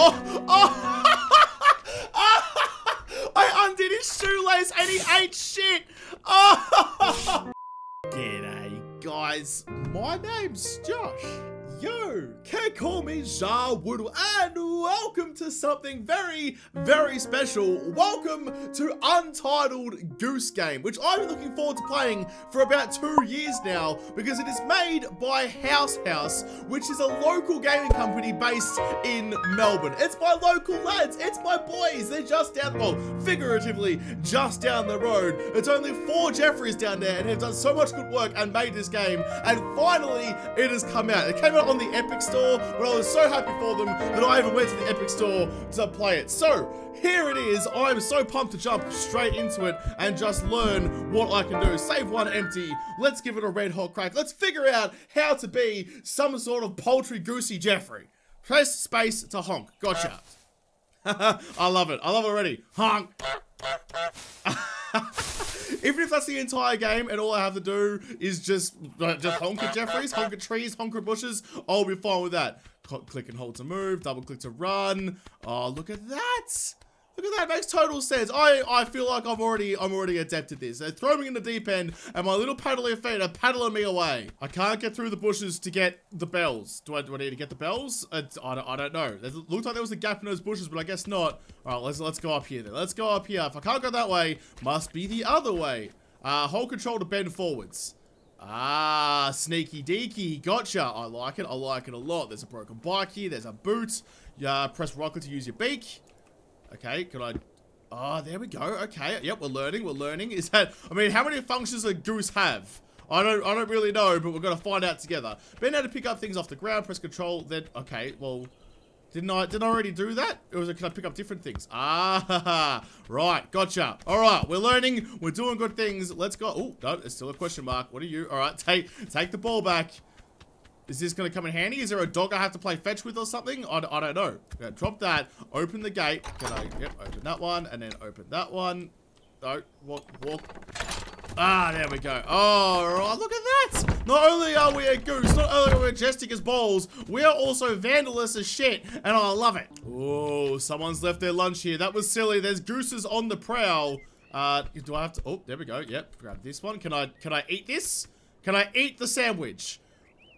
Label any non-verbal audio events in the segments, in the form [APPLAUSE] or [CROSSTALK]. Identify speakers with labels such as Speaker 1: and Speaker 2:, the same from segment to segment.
Speaker 1: Oh, oh. [LAUGHS] I undid his shoelace and he ate shit. Oh. [LAUGHS] G'day, guys. My name's Josh. Yo, call me JaWoodle, and welcome to something very, very special. Welcome to Untitled Goose Game, which I've been looking forward to playing for about two years now because it is made by House House, which is a local gaming company based in Melbourne. It's my local lads, it's my boys. They're just down, well, figuratively, just down the road. It's only four Jeffreys down there and have done so much good work and made this game, and finally, it has come out. It came out on the Epic Store, but I was so happy for them that I even went to the Epic Store to play it. So, here it is. I'm so pumped to jump straight into it and just learn what I can do. Save one empty. Let's give it a red hot crack. Let's figure out how to be some sort of poultry goosey Jeffrey. Press space to honk. Gotcha. [LAUGHS] I love it. I love it already. Honk. [LAUGHS] Even if that's the entire game and all I have to do is just uh, just honk at [LAUGHS] Jeffries, honk at trees, honk at bushes, I'll be fine with that. click and hold to move, double click to run. Oh, look at that. Look at that, makes total sense. I, I feel like I'm already I'm already adept at this. They throw me in the deep end and my little paddly feet are paddling me away. I can't get through the bushes to get the bells. Do I, do I need to get the bells? It's, I, don't, I don't know. It looked like there was a gap in those bushes, but I guess not. All right, let's, let's go up here then. Let's go up here. If I can't go that way, must be the other way. Uh, hold control to bend forwards. Ah, sneaky deaky. Gotcha. I like it. I like it a lot. There's a broken bike here. There's a boot. Yeah, press rocket to use your beak. Okay, could I... Oh, there we go. Okay, yep, we're learning, we're learning. Is that... I mean, how many functions does a goose have? I don't I don't really know, but we're going to find out together. Being able to pick up things off the ground, press control, then... Okay, well... Didn't I, didn't I already do that? Or was it, can I pick up different things? Ah, [LAUGHS] right, gotcha. All right, we're learning, we're doing good things. Let's go. Oh, no, it's still a question mark. What are you? All right, take, take the ball back. Is this going to come in handy? Is there a dog I have to play fetch with or something? I, I don't know. Okay, drop that. Open the gate. Can I, yep, open that one. And then open that one. No, walk, walk. Ah, there we go. Oh, look at that. Not only are we a goose, not only are we majestic as balls, we are also vandalous as shit, and I love it. Oh, someone's left their lunch here. That was silly. There's gooses on the prowl. Uh, do I have to, oh, there we go. Yep, grab this one. Can I, can I eat this? Can I eat the sandwich?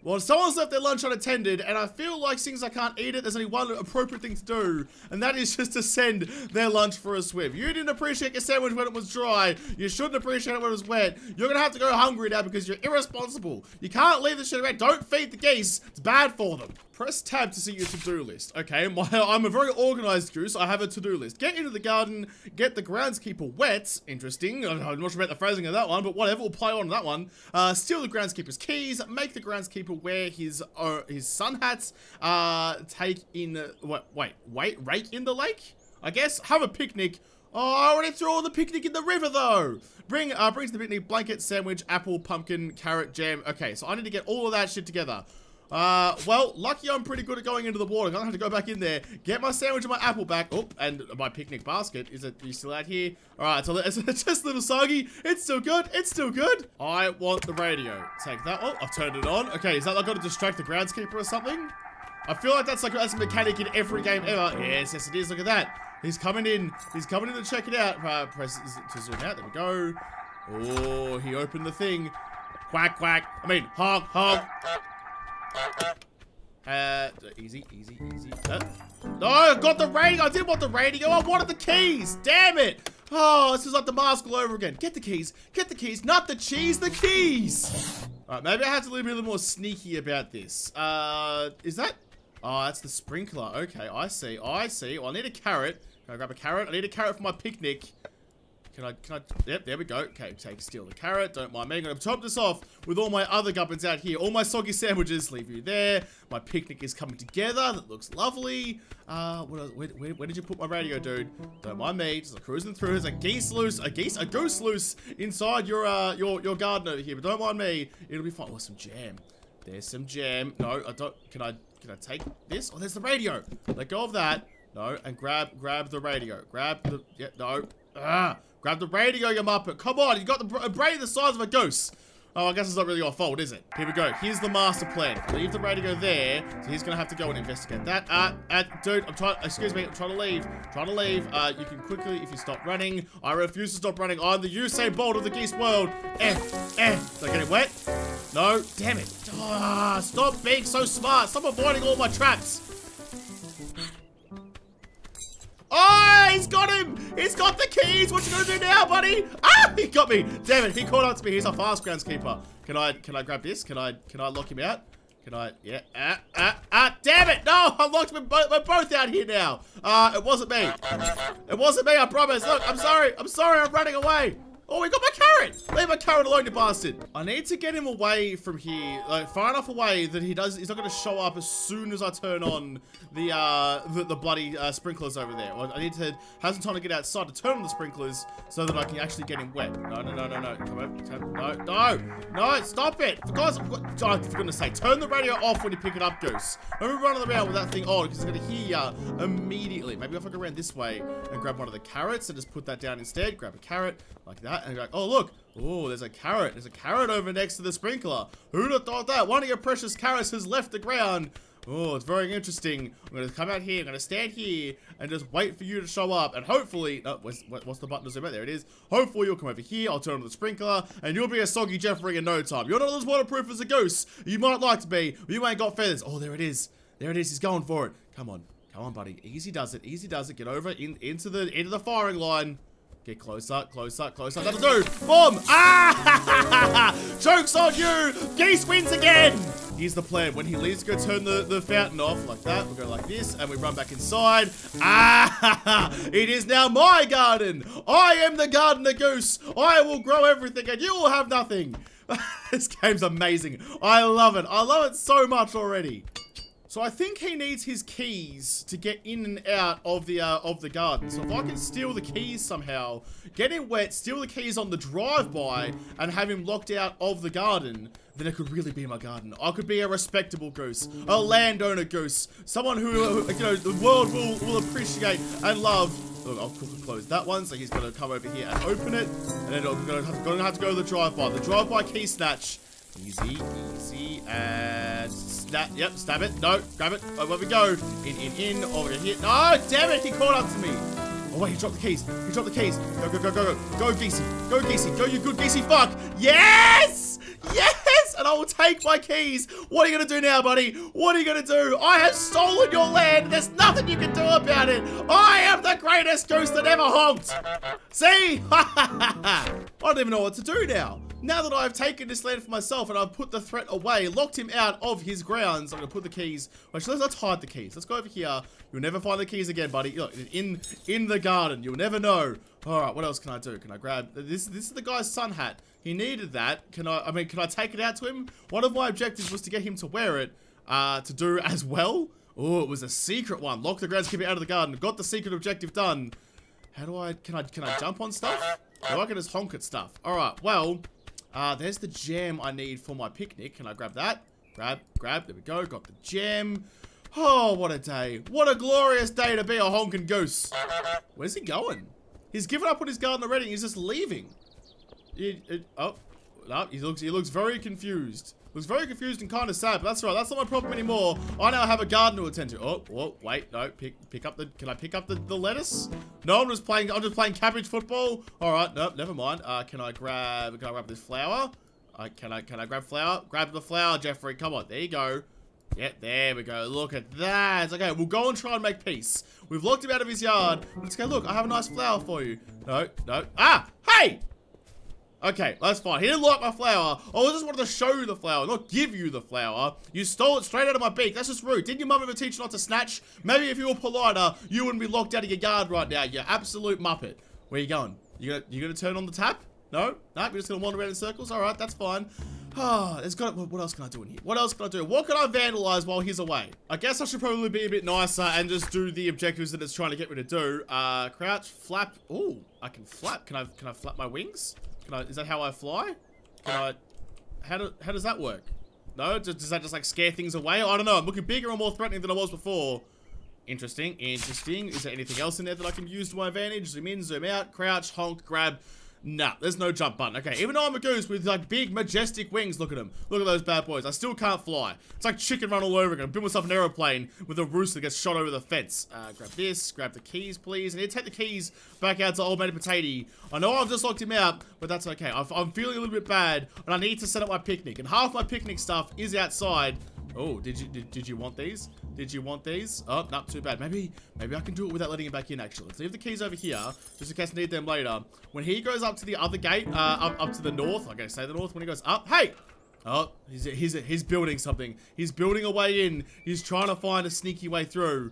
Speaker 1: Well, someone's left their lunch unattended, and I feel like since I can't eat it, there's only one appropriate thing to do, and that is just to send their lunch for a swim. You didn't appreciate your sandwich when it was dry. You shouldn't appreciate it when it was wet. You're gonna have to go hungry now because you're irresponsible. You can't leave the shit around. Don't feed the geese. It's bad for them. Press tab to see your to-do list. Okay, my, [LAUGHS] I'm a very organized goose. I have a to-do list. Get into the garden, get the groundskeeper wet. Interesting. [LAUGHS] I'm not sure about the phrasing of that one, but whatever. We'll play on that one. Uh, steal the groundskeeper's keys. Make the groundskeeper wear his uh, his sun hats. Uh, take in... Wait, wait, wait, rake in the lake? I guess. Have a picnic. Oh, I already threw all the picnic in the river, though. Bring, uh, brings the picnic blanket, sandwich, apple, pumpkin, carrot, jam. Okay, so I need to get all of that shit together. Uh, well, lucky I'm pretty good at going into the water. I don't have to go back in there, get my sandwich and my apple back. Oh, and my picnic basket. Is it you still out here? All right, so it's [LAUGHS] just a little soggy. It's still good. It's still good. I want the radio. Take that. Oh, I've turned it on. Okay, is that like going to distract the groundskeeper or something? I feel like that's like that's a mechanic in every game ever. Yes, yes, it is. Look at that. He's coming in. He's coming in to check it out. Uh, press to zoom out. There we go. Oh, he opened the thing. Quack, quack. I mean, honk, honk. Uh, easy, easy, easy. Uh, no, I got the radio. I didn't want the radio. I wanted the keys. Damn it. Oh, this is like the mask all over again. Get the keys. Get the keys. Not the cheese, the keys. All right, maybe I have to be a little more sneaky about this. Uh, is that? Oh, that's the sprinkler. Okay, I see. I see. Well, I need a carrot. Can I grab a carrot? I need a carrot for my picnic. Can I, can I, yep, there we go. Okay, take, steal the carrot. Don't mind me. I'm going to top this off with all my other gubbins out here. All my soggy sandwiches, leave you there. My picnic is coming together. That looks lovely. Uh, where, where, where, did you put my radio, dude? Don't mind me. Just cruising through. There's a geese loose, a geese, a goose loose inside your, uh, your, your garden over here. But don't mind me. It'll be fine. Oh, some jam. There's some jam. No, I don't, can I, can I take this? Oh, there's the radio. Let go of that. No, and grab, grab the radio. Grab the, yeah, no. Ah. Grab the radio, you muppet. Come on, you got the brain the size of a goose. Oh, I guess it's not really your fault, is it? Here we go. Here's the master plan. Leave the radio there. So he's gonna have to go and investigate that. Uh, uh, dude, I'm trying, excuse me, I'm trying to leave. I'm trying to leave. Uh, you can quickly, if you stop running. I refuse to stop running. I'm the Usain Bolt of the geese world. Eh, eh. Did I get it wet? No, damn it. Ah, stop being so smart. Stop avoiding all my traps. Oh, he's got him! He's got the keys! What you gonna do now, buddy? Ah, he got me! Damn it, he caught up to me. He's a fast groundskeeper. Can I can I grab this? Can I can I lock him out? Can I? Yeah. Ah, ah, ah, damn it! No, I locked him. We're both out here now. Uh, it wasn't me. It wasn't me, I promise. Look, I'm sorry. I'm sorry, I'm running away. Oh, we got my carrot! Leave my carrot alone, you bastard! I need to get him away from here, like far enough away that he does. He's not going to show up as soon as I turn on the uh, the, the bloody uh, sprinklers over there. I need to have some time to get outside to turn on the sprinklers so that I can actually get him wet. No, no, no, no, no. Come come, no, no, no! Stop it! For God's, oh, goodness sake, turn the radio off when you pick it up, Goose. Don't be running around with that thing on because it's going to hear you immediately. Maybe if I go around this way and grab one of the carrots and just put that down instead. Grab a carrot like that and go like, oh, look. Oh, there's a carrot. There's a carrot over next to the sprinkler. Who'd have thought that? One of your precious carrots has left the ground. Oh, it's very interesting. I'm to come out here. I'm to stand here and just wait for you to show up. And hopefully... Oh, what's, what's the button to zoom out? There it is. Hopefully you'll come over here. I'll turn on the sprinkler. And you'll be a soggy Jeffrey in no time. You're not as waterproof as a goose. You might like to be. But you ain't got feathers. Oh, there it is. There it is. He's going for it. Come on. Come on, buddy. Easy does it. Easy does it. Get over in, into the into the firing line. Get closer, closer, closer. That'll do. Boom! Ah! [LAUGHS] Joke's on you! Geese wins again! Here's the plan. When he leaves, go turn the, the fountain off like that. We'll go like this, and we run back inside. Ah! [LAUGHS] It is now my garden! I am the gardener goose! I will grow everything, and you will have nothing! [LAUGHS] this game's amazing. I love it. I love it so much already. So I think he needs his keys to get in and out of the uh, of the garden. So if I can steal the keys somehow, get him wet, steal the keys on the drive-by, and have him locked out of the garden, then it could really be my garden. I could be a respectable goose, a landowner goose, someone who, who you know, the world will, will appreciate and love. Look, I'll close that one, so he's gonna come over here and open it, and then I'm have to, gonna have to go to the drive-by. The drive-by key snatch. Easy, easy, and that, yep, stab it. No, grab it. Oh, where we go? In, in, in, over here. No, damn it, he caught up to me. Oh, wait, he dropped the keys. He dropped the keys. Go, go, go, go, go. Go, Geesey. Go, Geesey. Go, you good Geesey fuck. Yes! Yes! And I will take my keys. What are you to do now, buddy? What are you to do? I have stolen your land. There's nothing you can do about it. I am the greatest goose that ever honked. See? [LAUGHS] I don't even know what to do now. Now that I've taken this land for myself and I've put the threat away, locked him out of his grounds, I'm going to put the keys... Actually, let's, let's hide the keys. Let's go over here. You'll never find the keys again, buddy. Look, in in the garden. You'll never know. Alright, what else can I do? Can I grab... This This is the guy's sun hat. He needed that. Can I... I mean, can I take it out to him? One of my objectives was to get him to wear it. Uh, to do [LAUGHS] as well. Oh, it was a secret one. Lock the groundskeeper out of the garden. Got the secret objective done. How do I... Can I, can I jump on stuff? Or I can just honk at stuff. Alright, well... Uh, there's the gem I need for my picnic. Can I grab that? Grab, grab. There we go. Got the gem. Oh, what a day. What a glorious day to be a honking goose. Where's he going? He's given up on his garden already. He's just leaving. He, it, oh, no, he looks, he looks very confused. Looks very confused and kind of sad, but that's right. That's not my problem anymore. I now have a garden to attend to. Oh, oh, wait, no. Pick, pick up the. Can I pick up the, the lettuce? No, I'm just playing. I'm just playing cabbage football. All right, no, never mind. Uh, can I grab? Can I grab this flower? Uh, can I? Can I grab flower? Grab the flower, Jeffrey. Come on, there you go. Yeah, there we go. Look at that. Okay, we'll go and try and make peace. We've locked him out of his yard. Let's go. Look, I have a nice flower for you. No, no. Ah, hey! Okay, that's fine. He didn't like my flower. I just wanted to show you the flower, not give you the flower. You stole it straight out of my beak. That's just rude. Didn't your mum ever teach you not to snatch? Maybe if you were politer, you wouldn't be locked out of your yard right now, you absolute muppet. Where you going? You gonna, you gonna turn on the tap? No? No, you're just gonna wander around in circles? Alright, that's fine. Ah, there's got. What else can I do in here? What else can I do? What can I vandalize while he's away? I guess I should probably be a bit nicer and just do the objectives that it's trying to get me to do. Uh, crouch, flap. Ooh, I can flap. Can I? Can I flap my wings? Can I, is that how I fly? Can I, how, do, how does that work? No? Does, does that just like scare things away? I don't know. I'm looking bigger and more threatening than I was before. Interesting, interesting. Is there anything else in there that I can use to my advantage? Zoom in, zoom out, crouch, honk, grab. Nah, there's no jump button. Okay, even though I'm a goose with like big majestic wings, look at them. Look at those bad boys. I still can't fly. It's like chicken run all over again. I build myself an aeroplane with a rooster that gets shot over the fence. Uh, grab this, grab the keys, please. I need to take the keys back out to old man Potato. I know I've just locked him out, but that's okay. I'm feeling a little bit bad, and I need to set up my picnic. And half my picnic stuff is outside. Oh, did you did, did you want these? Did you want these? Oh, not too bad. Maybe maybe I can do it without letting him back in, actually. Let's leave the keys over here, just in case I need them later. When he goes up to the other gate, uh, up, up to the north, going to say the north, when he goes up, hey! Oh, he's, he's, he's building something. He's building a way in. He's trying to find a sneaky way through.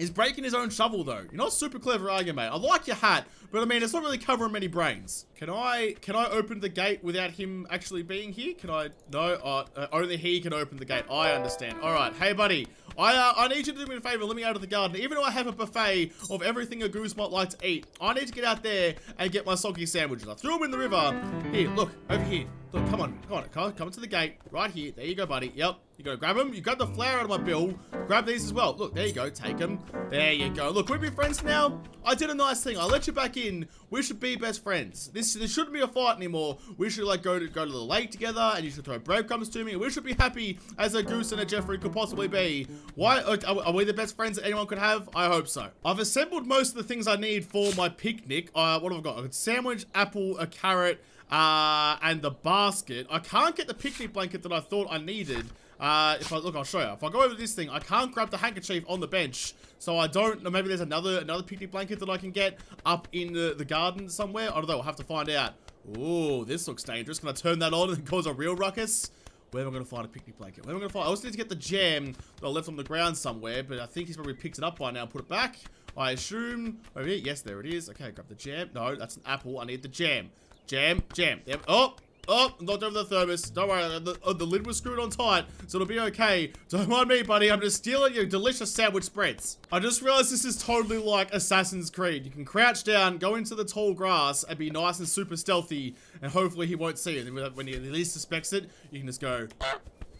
Speaker 1: He's breaking his own shovel, though. You're not super clever, are you, mate? I like your hat, but I mean, it's not really covering many brains. Can I can I open the gate without him actually being here? Can I? No, uh, uh, only he can open the gate. I understand. All right. Hey, buddy. I uh, I need you to do me a favor. Let me out of the garden. Even though I have a buffet of everything a goose might like to eat, I need to get out there and get my soggy sandwiches. I threw them in the river. Here, look. Over here. Look, come on. Come on. Come, come to the gate. Right here. There you go, buddy. Yep. You gotta grab them. You grab the flower out of my bill. Grab these as well. Look, there you go. Take them. There you go. Look, we're be friends now. I did a nice thing. I let you back in. We should be best friends. This this shouldn't be a fight anymore. We should like go to go to the lake together, and you should throw breadcrumbs to me. We should be happy as a goose and a Jeffrey could possibly be. Why are, are we the best friends that anyone could have? I hope so. I've assembled most of the things I need for my picnic. Uh, what have I got? A sandwich, apple, a carrot, uh, and the basket. I can't get the picnic blanket that I thought I needed. Uh, if I look, I'll show you. If I go over this thing, I can't grab the handkerchief on the bench, so I don't. Know. Maybe there's another another picnic blanket that I can get up in the, the garden somewhere. I don't know. I'll have to find out. Oh, this looks dangerous. Can I turn that on and [LAUGHS] cause a real ruckus? Where am I going to find a picnic blanket? Where am I going to find? I also need to get the jam that I left on the ground somewhere, but I think he's probably picked it up by now and put it back. I assume over here. Yes, there it is. Okay, grab the jam. No, that's an apple. I need the jam. Jam, jam. Oh, Oh, knocked over the thermos. Don't worry, uh, the, oh, the lid was screwed on tight, so it'll be okay. Don't mind me, buddy. I'm just stealing your delicious sandwich spreads. I just realized this is totally like Assassin's Creed. You can crouch down, go into the tall grass, and be nice and super stealthy, and hopefully he won't see it. And when he at least suspects it, you can just go...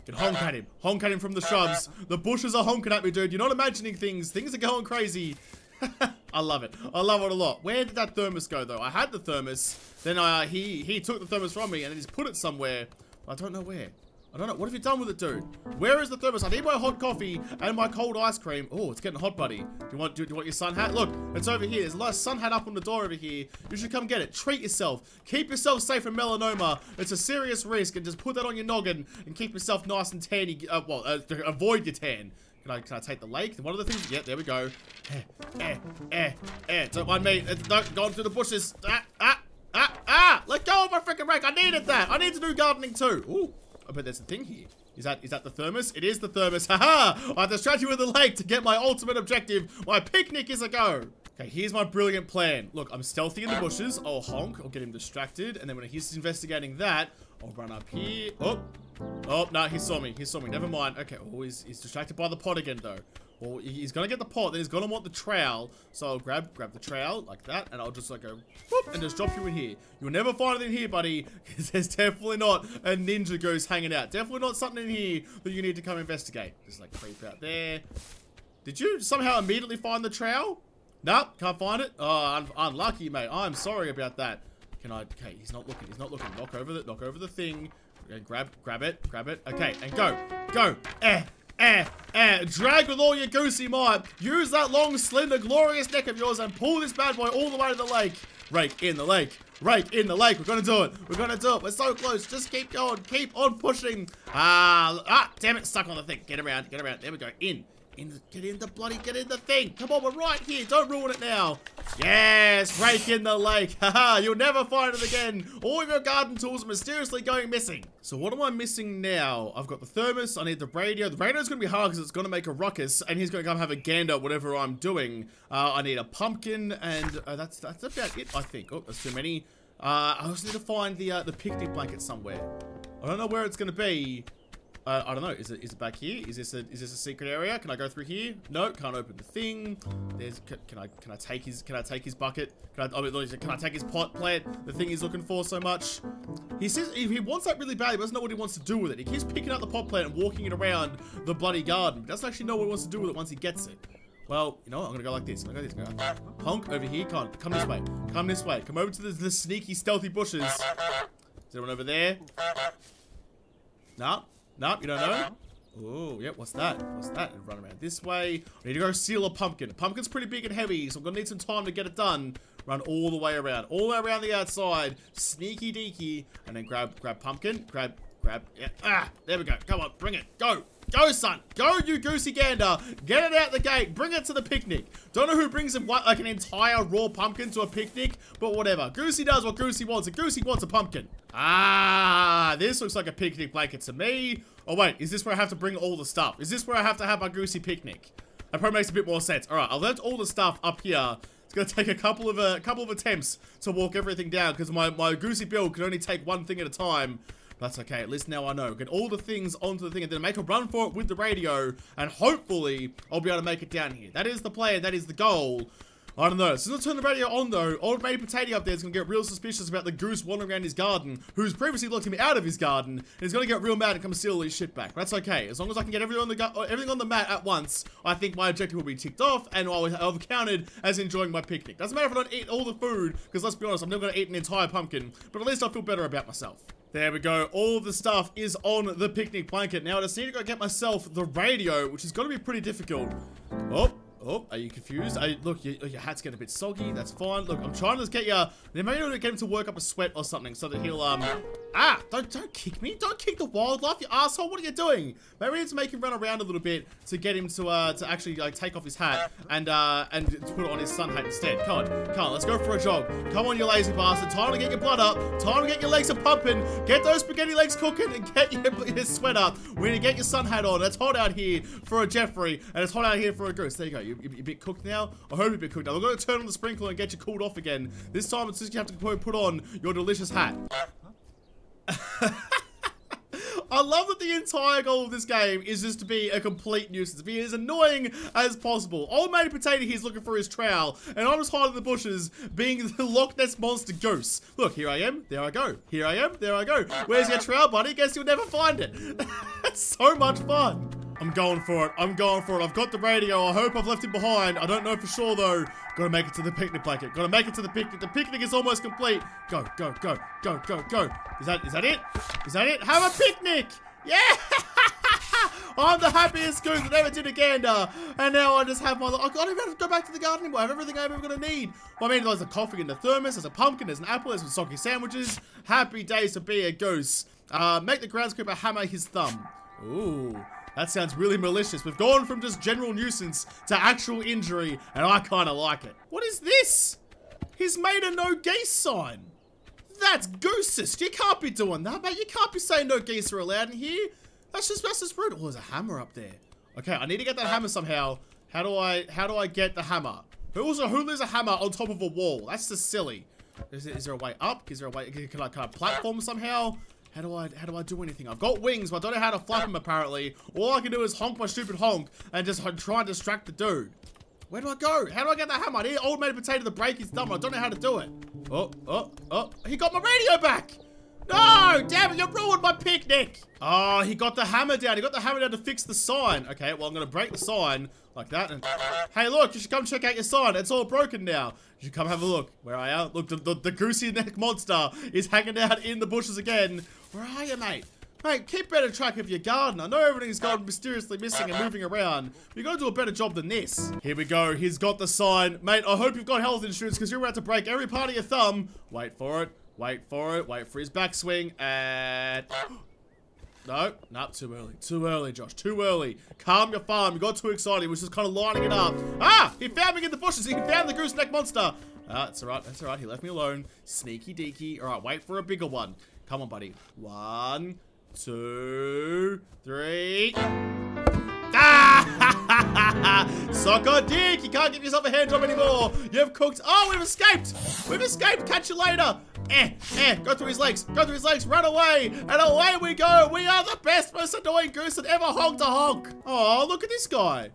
Speaker 1: Can honk at him. Honk at him from the shrubs. The bushes are honking at me, dude. You're not imagining things. Things are going crazy. [LAUGHS] I love it. I love it a lot. Where did that thermos go, though? I had the thermos. Then uh, he, he took the thermos from me and he's put it somewhere. I don't know where. I don't know. What have you done with it, dude? Where is the thermos? I need my hot coffee and my cold ice cream. Oh, it's getting hot, buddy. Do you want do, do you want your sun hat? Look, it's over here. There's a nice sun hat up on the door over here. You should come get it. Treat yourself. Keep yourself safe from melanoma. It's a serious risk, and just put that on your noggin and keep yourself nice and tanny. Uh, well, uh, avoid your tan. Can I, can I take the lake? One of the things? Yeah, there we go. Eh, eh, eh, eh. Don't mind me. Don't go through the bushes. Ah, ah, ah, ah. Let go of my freaking rake. I needed that. I need to do gardening too. Ooh, I bet there's a thing here. Is that is that the thermos? It is the thermos. [LAUGHS] Haha! I distract you with the lake to get my ultimate objective. My picnic is a go. Okay, here's my brilliant plan. Look, I'm stealthy in the bushes. I'll honk. I'll get him distracted. And then when he's investigating that, I'll run up here. Oh, Oh, no, he saw me. He saw me. Never mind. Okay. Oh, he's, he's distracted by the pot again, though. Well, he's gonna get the pot, then he's gonna want the trowel. So I'll grab grab the trowel like that, and I'll just like go whoop, and just drop you in here. You'll never find it in here, buddy, [LAUGHS] there's definitely not a ninja goose hanging out. Definitely not something in here that you need to come investigate. Just like creep out there. Did you somehow immediately find the trowel? Nope, can't find it. Oh, un unlucky, mate. I'm sorry about that. Can I? Okay, he's not looking. He's not looking. Knock over the knock over the thing. Okay, grab, grab it, grab it. Okay, and go, go. Eh, eh, eh. Drag with all your goosey might. Use that long, slender, glorious neck of yours and pull this bad boy all the way to the lake. Rake in the lake. Rake in the lake. We're gonna do it. We're gonna do it. We're so close. Just keep going. Keep on pushing. Ah, ah, damn it. Stuck on the thing. Get around. Get around. There we go. In. In, get in the bloody, get in the thing. Come on, we're right here. Don't ruin it now. Yes, rake in the lake. [LAUGHS] Haha, you'll never find it again. All of your garden tools are mysteriously going missing. So what am I missing now? I've got the thermos. I need the radio. The radio's going to be hard because it's going to make a ruckus. And he's going to come have a gander at whatever I'm doing. Uh, I need a pumpkin. And uh, that's that's about it, I think. Oh, that's too many. Uh, I also need to find the, uh, the picnic blanket somewhere. I don't know where it's going to be. Uh, I don't know. Is it is it back here? Is this a is this a secret area? Can I go through here? No, can't open the thing. There's can, can I can I take his can I take his bucket? Can I oh, can I take his pot plant? The thing he's looking for so much. He says if he wants that really bad, he doesn't know what he wants to do with it. He keeps picking up the pot plant and walking it around the bloody garden. He doesn't actually know what he wants to do with it once he gets it. Well, you know what? I'm gonna go like this. I'm gonna go this. I'm gonna go. Honk over here. Come. Come this way. Come this way. Come over to the, the sneaky, stealthy bushes. Is anyone over there? No. No. You don't know. Oh, yep, what's that? What's that? Run around this way. I need to go seal a pumpkin. A pumpkin's pretty big and heavy, so I'm gonna need some time to get it done. Run all the way around. All the way around the outside. Sneaky deaky. And then grab grab pumpkin. Grab grab yeah. Ah, there we go. Come on, bring it. Go. Go, son. Go, you goosey gander. Get it out the gate. Bring it to the picnic. Don't know who brings a, like an entire raw pumpkin to a picnic, but whatever. Goosey does what Goosey wants, and Goosey wants a pumpkin. Ah, this looks like a picnic blanket to me. Oh, wait. Is this where I have to bring all the stuff? Is this where I have to have my Goosey picnic? That probably makes a bit more sense. All right, I'll let all the stuff up here. It's gonna take a couple of a uh, couple of attempts to walk everything down because my my goosey build can only take one thing at a time. That's okay. At least now I know. Get all the things onto the thing and then make a run for it with the radio. And hopefully, I'll be able to make it down here. That is the plan. That is the goal. I don't know. Soon as I turn the radio on, though, old matey Potato up there is going to get real suspicious about the goose wandering around his garden, who's previously locked him out of his garden, and he's going to get real mad and come steal his shit back. But that's okay. As long as I can get everything on the everything on the mat at once, I think my objective will be ticked off, and I'll have counted as enjoying my picnic. Doesn't matter if I don't eat all the food, because let's be honest, I'm never going to eat an entire pumpkin, but at least I feel better about myself. There we go. All the stuff is on the picnic blanket. Now I just need to go get myself the radio, which is going to be pretty difficult. Oh, Oh, are you confused? Look, your, your hat's getting a bit soggy. That's fine. Look, I'm trying to get you. They may to get him to work up a sweat or something so that he'll um. Ah! Don't don't kick me! Don't kick the wildlife, you asshole! What are you doing? Maybe we need to make him run around a little bit to get him to uh to actually like take off his hat and uh and put it on his sun hat instead. Come on, come on, let's go for a jog. Come on, you lazy bastard! Time to get your blood up. Time to get your legs a pumping. Get those spaghetti legs cooking and get your, [LAUGHS] your sweat up. We need to get your sun hat on. It's hot out here for a Jeffrey and it's hot out here for a goose. There you go. You, you, you're a bit cooked now. I hope you're a bit cooked now. We're gonna turn on the sprinkler and get you cooled off again. This time it's just you have to put on your delicious hat. [LAUGHS] I love that the entire goal of this game is just to be a complete nuisance, be as annoying as possible. Old Matey Potato here's looking for his trowel, and I'm just hiding in the bushes being [LAUGHS] the Loch Ness Monster ghost. Look, here I am, there I go. Here I am, there I go. Where's your trowel, buddy? Guess you'll never find it. [LAUGHS] it's so much fun. I'm going for it. I'm going for it. I've got the radio. I hope I've left it behind. I don't know for sure though. Gotta make it to the picnic blanket. Gotta make it to the picnic. The picnic is almost complete. Go, go, go, go, go, go. Is that is that it? Is that it? Have a picnic! Yeah! [LAUGHS] I'm the happiest goose that ever did a gander. And now I just have my... I don't even have to go back to the garden anymore. I have everything I'm ever going to need. Well, I mean, there's a coffee in the thermos. There's a pumpkin. There's an apple. There's some soggy sandwiches. Happy days to be a goose. Uh, make the groundskeeper hammer his thumb. Ooh. That sounds really malicious. We've gone from just general nuisance to actual injury, and I kind of like it. What is this? He's made a no geese sign. That's goosist. You can't be doing that, mate. You can't be saying no geese are allowed in here. That's just that's just rude. Oh, there's a hammer up there. Okay, I need to get that hammer somehow. How do I how do I get the hammer? Who also who leaves a hammer on top of a wall? That's just silly. Is, is there a way up? Is there a way? Can I, can I platform somehow? How do I how do I do anything? I've got wings, but I don't know how to flap them apparently. All I can do is honk my stupid honk and just try and distract the dude. Where do I go? How do I get that hammer? I need old man potato to break his thumb. I don't know how to do it. Oh, oh, oh. He got my radio back. No, damn it, you ruined my picnic. Oh, he got the hammer down. He got the hammer down to fix the sign. Okay, well, I'm going to break the sign like that. And Hey, look, you should come check out your sign. It's all broken now. You should come have a look. Where I am? Look, the, the, the goosey neck monster is hanging out in the bushes again. Where are you, mate? Mate, keep better track of your garden. I know everything's gone mysteriously missing and moving around, you gotta do a better job than this. Here we go. He's got the sign. Mate, I hope you've got health insurance because you're about to break every part of your thumb. Wait for it. Wait for it. Wait for his backswing. And... [GASPS] No, not too early. Too early, Josh. Too early. Calm your farm. You got too excited. He was just kind of lining it up. Ah! He found me in the bushes. He found the gooseneck monster. Ah, that's alright. That's alright. He left me alone. Sneaky deaky. Alright, wait for a bigger one. Come on, buddy. One, two, three. Ah! [LAUGHS] Suck a dick! You can't give yourself a hand job anymore! You've cooked- Oh, we've escaped! We've escaped! Catch you later! Eh, eh, go through his legs, go through his legs, run away, and away we go! We are the best, most annoying goose that ever honked a honk! Oh, look at this guy!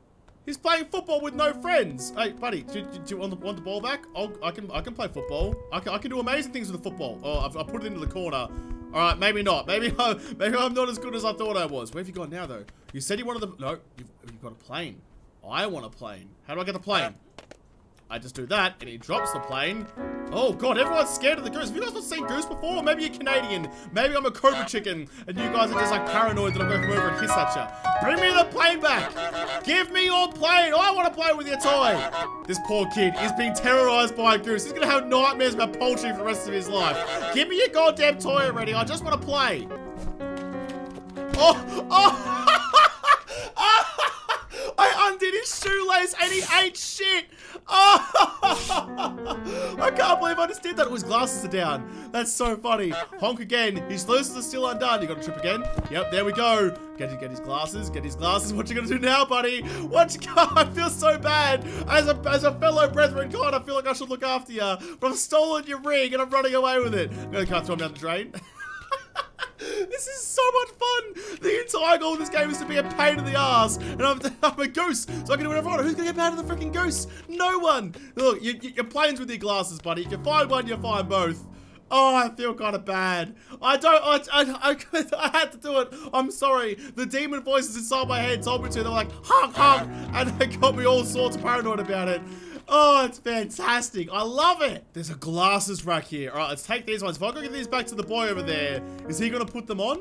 Speaker 1: He's playing football with no friends. Hey, buddy, do, do, do you want the, want the ball back? I'll, I can I can play football. I can, I can do amazing things with the football. Oh, I've, I put it into the corner. All right, maybe not. Maybe [LAUGHS] I, maybe I'm not as good as I thought I was. Where have you gone now, though? You said you wanted the... No, you've, you've got a plane. I want a plane. How do I get the plane? Uh, I just do that, and he drops the plane. Oh god, everyone's scared of the goose. Have you guys not seen goose before? Maybe you're Canadian. Maybe I'm a cobra chicken, and you guys are just like paranoid that I'm going to come over and hiss at you. Bring me the plane back. Give me your plane. I want to play with your toy. This poor kid is being terrorized by a goose. He's going to have nightmares about poultry for the rest of his life. Give me your goddamn toy already. I just want to play. Oh, oh. Undid his shoelace and he ate shit. Oh, [LAUGHS] I can't believe I just did that. Oh, his glasses are down. That's so funny. Honk again. His glasses are still undone. You got to trip again. Yep, there we go. Get, get his glasses. Get his glasses. What you gonna do now, buddy? What you? [LAUGHS] I feel so bad. As a, as a fellow brethren, God, I feel like I should look after you. But I've stolen your ring and I'm running away with it. I'm gonna throw him down the drain. [LAUGHS] This is so much fun. The entire goal of this game is to be a pain in the ass. And I'm, [LAUGHS] I'm a goose, so I can do whatever I want. Who's to get mad at the freaking goose? No one. Look, you, you, you're planes with your glasses, buddy. If You find one, you find both. Oh, I feel kind of bad. I don't, I, I, I, [LAUGHS] I, had to do it. I'm sorry. The demon voices inside my head told me to. They're like, honk, honk. And [LAUGHS] they got me all sorts of paranoid about it. Oh, it's fantastic. I love it. There's a glasses rack here. All right, let's take these ones. If I go get these back to the boy over there, is he going to put them on?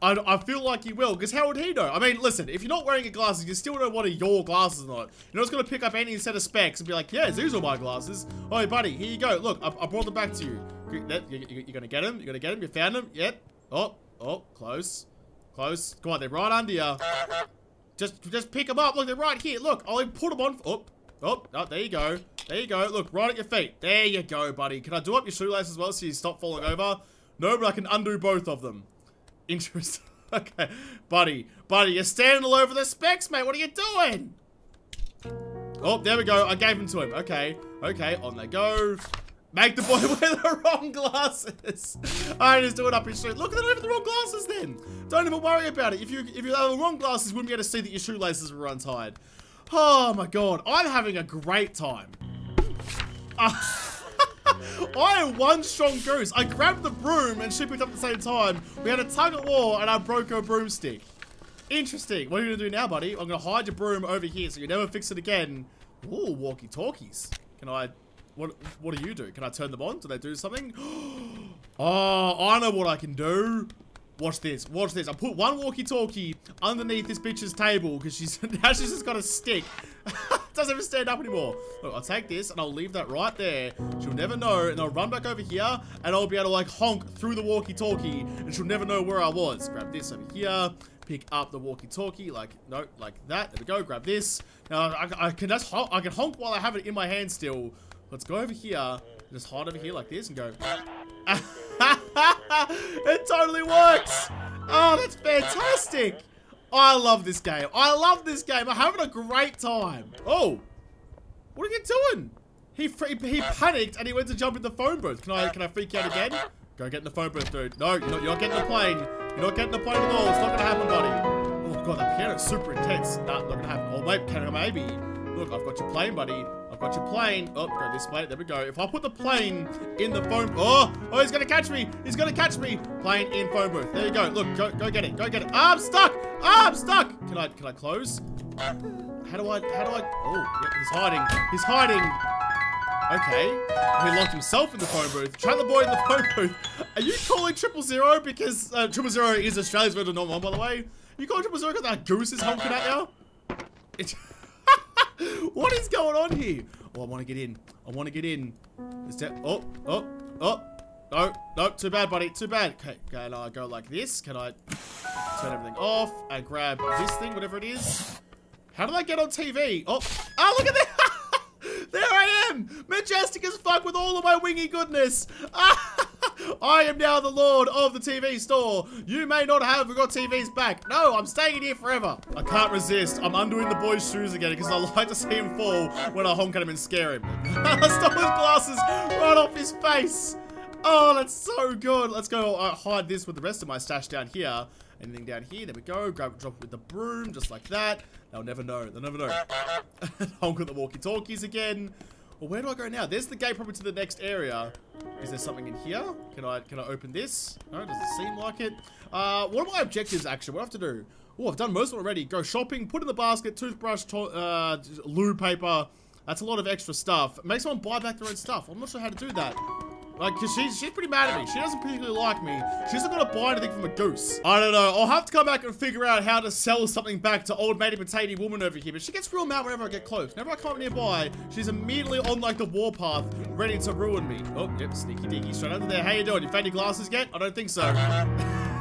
Speaker 1: I, I feel like he will, because how would he know? I mean, listen, if you're not wearing your glasses, you still don't know what are your glasses or not. You're not going to pick up any set of specs and be like, yeah, these are my glasses. Oh, buddy, here you go. Look, I, I brought them back to you. You, are you, going to get them? You're going to get them? You found them? Yep. Oh, oh, close. Close. Come on, they're right under you. Just, just pick them up. Look, they're right here. Look, I'll put them on. Oh, Oh, oh, there you go. There you go. Look, right at your feet. There you go, buddy. Can I do up your shoelace as well so you stop falling over? No, but I can undo both of them. Interesting. [LAUGHS] okay. Buddy, buddy, you're standing all over the specs, mate. What are you doing? Oh, there we go. I gave them to him. Okay. Okay, on they go. Make the boy [LAUGHS] wear the wrong glasses. I just do it up his shoe. Look, they're not even the wrong glasses then. Don't even worry about it. If you if you have the wrong glasses, you wouldn't be able to see that your shoelaces were untied. Oh my god, I'm having a great time. [LAUGHS] I am one strong goose. I grabbed the broom and she picked up at the same time. We had a tug of war and I broke her broomstick. Interesting. What are you gonna do now, buddy? I'm gonna hide your broom over here so you never fix it again. Ooh, walkie-talkies. Can I... What What do you do? Can I turn them on? Do they do something? [GASPS] oh, I know what I can do. Watch this. Watch this. I put one walkie-talkie underneath this bitch's table because she's [LAUGHS] now she's just got a stick. [LAUGHS] Doesn't even stand up anymore. Look, I'll take this and I'll leave that right there. She'll never know. And I'll run back over here and I'll be able to like honk through the walkie-talkie and she'll never know where I was. Grab this over here. Pick up the walkie-talkie like no, like that. There we go. Grab this. Now I, I can just honk. I can honk while I have it in my hand still. Let's go over here. Just hide over here like this and go. [LAUGHS] it totally works. Oh, that's fantastic. I love this game. I love this game. I'm having a great time. Oh, what are you doing? He he panicked and he went to jump in the phone booth. Can I can I freak out again? Go get in the phone booth, dude. No, you're not, you're not getting the plane. You're not getting the plane at all. It's not gonna happen, buddy. Oh god, that piano's super intense. Nah, not gonna happen. Oh wait, can I maybe? Look, I've got your plane, buddy. Got your plane. Oh, go this way. There we go. If I put the plane in the phone... Oh, oh, he's going to catch me. He's going to catch me. Plane in phone booth. There you go. Look, go, go get it. Go get it. Oh, I'm stuck. Oh, I'm stuck. Can I, can I close? How do I, how do I... Oh, yeah, he's hiding. He's hiding. Okay. He locked himself in the phone booth. Try the boy in the phone booth. Are you calling triple zero because uh, triple zero is Australia's version of one, by the way? You calling triple zero because that goose is honking at you? It's... [LAUGHS] what is going on here? Oh, I want to get in. I want to get in. Is that? Oh, oh, oh. No, no, too bad, buddy. Too bad. Okay, can I go like this? Can I turn everything off and grab this thing, whatever it is? How did I get on TV? Oh, oh, look at that. [LAUGHS] there I am, majestic as fuck with all of my wingy goodness. Ah. I am now the lord of the TV store. You may not have got TVs back. No, I'm staying in here forever. I can't resist. I'm undoing the boy's shoes again because I like to see him fall when I honk at him and scare him. [LAUGHS] I stole his glasses right off his face. Oh, that's so good. Let's go uh, hide this with the rest of my stash down here. Anything down here? There we go. Grab, drop it with the broom, just like that. They'll never know. They'll never know. [LAUGHS] honk at the walkie-talkies again. Well, where do I go now? There's the gate probably to the next area. Is there something in here? Can I can I open this? No, does it seem like it? Uh, what are my objectives actually? What do I have to do? Oh, I've done most of it already. Go shopping, put in the basket, toothbrush, to uh, loo paper. That's a lot of extra stuff. Make someone buy back their own stuff. I'm not sure how to do that. Like, cause she's, she's pretty mad at me. She doesn't particularly like me. She doesn't gonna buy anything from a goose. I don't know. I'll have to come back and figure out how to sell something back to old matey potato woman over here. But she gets real mad whenever I get close. Whenever I come nearby, she's immediately on like the warpath, ready to ruin me. Oh, yep, sneaky dinky straight under there. How you doing? You found your glasses yet? I don't think so. [LAUGHS]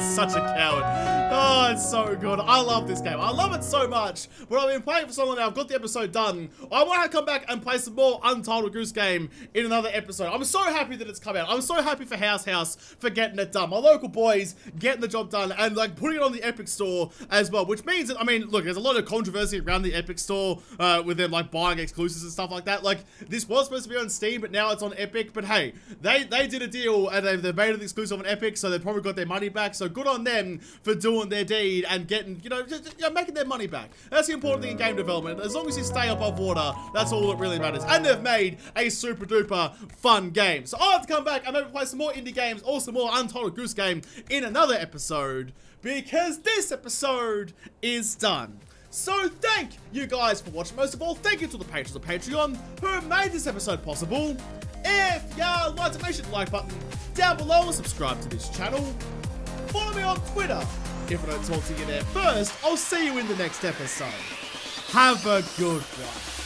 Speaker 1: Such a coward. Oh, it's so good. I love this game. I love it so much. But I've been playing for so long now. I've got the episode done. I want to come back and play some more Untitled Goose Game in another episode. I'm so happy that it's come out. I'm so happy for House House for getting it done. My local boys getting the job done and like putting it on the Epic Store as well. Which means that, I mean, look, there's a lot of controversy around the Epic Store uh, with them like buying exclusives and stuff like that. Like, this was supposed to be on Steam, but now it's on Epic. But hey, they, they did a deal and they've, they've made it exclusive on Epic, so they probably got their money back. So good on them for doing their deed and getting, you know, just, you know, making their money back. That's the important thing in game development. As long as you stay above water, that's all that really matters. And they've made a super duper fun game. So I'll have to come back and maybe play some more indie games or some more Untitled Goose Game in another episode because this episode is done. So thank you guys for watching. Most of all, thank you to the patrons of Patreon who made this episode possible. If liked it, make sure to like button down below and subscribe to this channel. Follow me on Twitter. If I don't talk to you there first, I'll see you in the next episode. Have a good one.